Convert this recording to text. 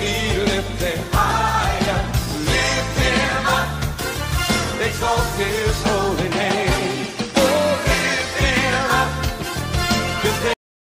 me lift him higher, lift him up, exalt his holy